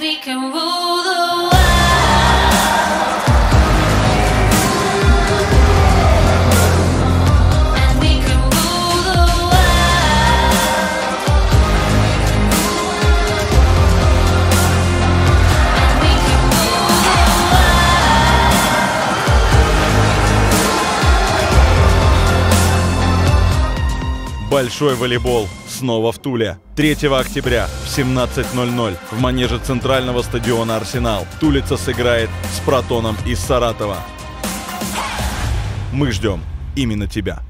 we can rule Большой волейбол снова в Туле. 3 октября в 17.00 в манеже центрального стадиона «Арсенал» Тулица сыграет с «Протоном» из Саратова. Мы ждем именно тебя.